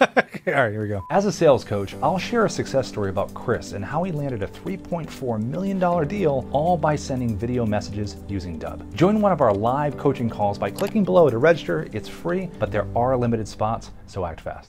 all right, here we go. As a sales coach, I'll share a success story about Chris and how he landed a $3.4 million deal all by sending video messages using Dubb. Join one of our live coaching calls by clicking below to register. It's free, but there are limited spots, so act fast.